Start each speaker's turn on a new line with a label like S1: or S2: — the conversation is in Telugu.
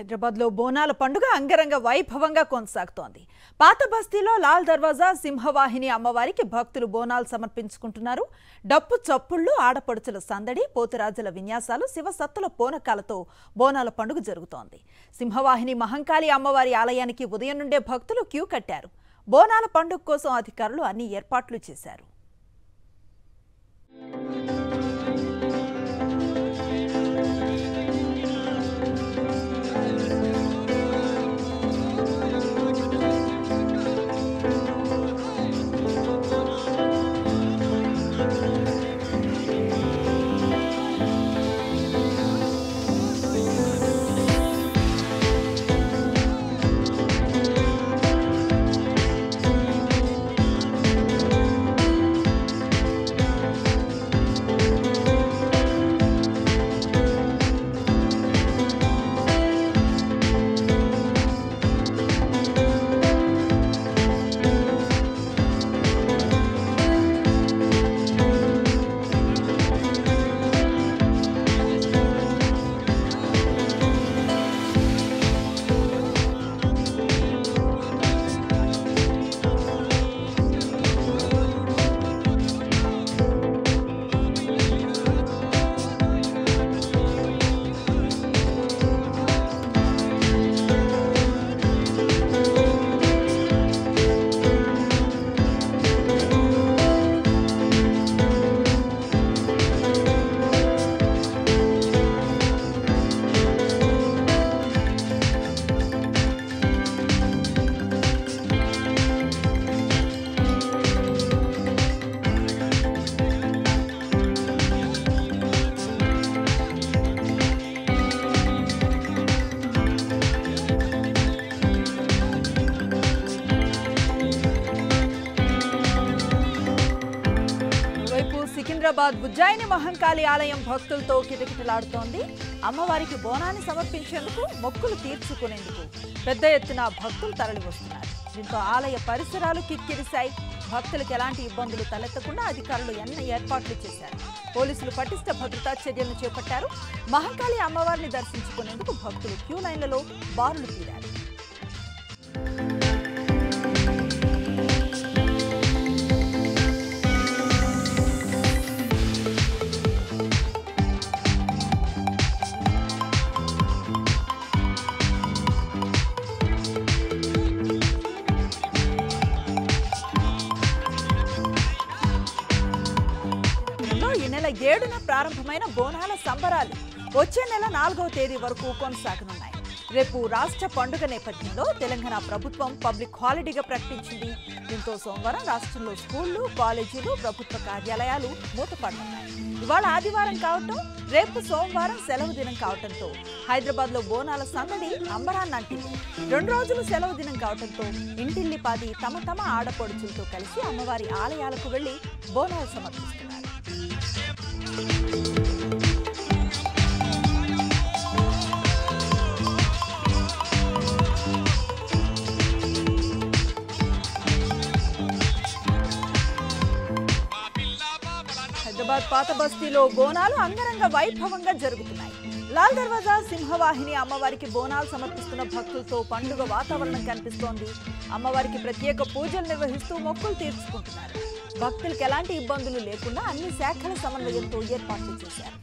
S1: హైదరాబాద్లో బోనాల పండుగ అంగరంగ వైభవంగా కొనసాగుతోంది. పాత బస్తీలో లాల్ దర్వాజా సింహవాహిని అమ్మవారికి భక్తులు బోనాలు సమర్పించుకుంటున్నారు. డప్పు చప్పుళ్ళు ఆడపడుచుల సందడి పోతురాజుల విన్యాసాలు శివసత్తుల పోనకాలతో బోనాల పండుగ జరుగుతోంది. సింహవాహిని మహంకాళి అమ్మవారి ఆలయానికి ఉదయం నుండే భక్తులు క్యూ కట్టారు. బోనాల పండుగ కోసం అధికారులు అన్ని ఏర్పాట్లు చేశారు. సికింద్రాబాద్ బుజ్జాయిని మహంకాళి ఆలయం భక్తులతో కిటకిటలాడుతోంది. అమ్మవారికి బోనాన్ని సమర్పించేందుకు మొక్కులు తీర్చుకునేందుకు పెద్ద ఎత్తున భక్తులు తరలి వస్తున్నారు దీంతో ఆలయ పరిసరాలు కిక్కిరిశాయి. భక్తులకు ఎలాంటి ఇబ్బందులు తలెత్తకుండా అధికారులు ఎన్న ఏర్పాట్లు చేశారు. పోలీసులు పటిష్ట భద్రతా చర్యలను చేపట్టారు. మహంకాళి అమ్మవారిని దర్శించుకునేందుకు భక్తులు క్యూ లైన్లలో బారులు తీరారు. ఏడున ప్రారంభమైన బోనాల సంబరాలు వచ్చే నెల నాలుగవ తేదీ వరకు కొనసాగనున్నాయి. రేపు రాష్ట్ర పండుగ నేపథ్యంలో తెలంగాణ ప్రభుత్వం పబ్లిక్ హాలిడేగా ప్రకటించింది. దీంతో సోమవారం రాష్ట్రంలో స్కూళ్ళు కాలేజీలు ప్రభుత్వ కార్యాలయాలు మూతపడనున్నాయి ఇవాళ ఆదివారం కావటం రేపు సోమవారం సెలవు దినం కావటంతో హైదరాబాద్లో బోనాల సందడి అంబరాన్నంటింది రెండు రోజులు సెలవు దినం కావటంతో ఇంటిల్లిపాది తమ తమ ఆడపడుచులతో కలిసి అమ్మవారి ఆలయాలకు వెళ్ళి బోనాలు సమర్పిస్తున్నారు. హైదరాబాద్ పాత బస్తీలో బోనాలు అంగరంగ వైభవంగా జరుగుతున్నాయి. లాల్ దర్వాజా సింహవాహిని అమ్మవారికి బోనాలు సమర్పిస్తున్న భక్తులతో పండుగ వాతావరణం కనిపిస్తోంది. అమ్మవారికి ప్రత్యేక పూజలు నిర్వహిస్తూ మొక్కులు తీర్చుకుంటున్నారు. భక్తులకు ఎలాంటి ఇబ్బందులు లేకుండా అన్ని శాఖల సమన్వయంతో ఏర్పాట్లు చేశారు.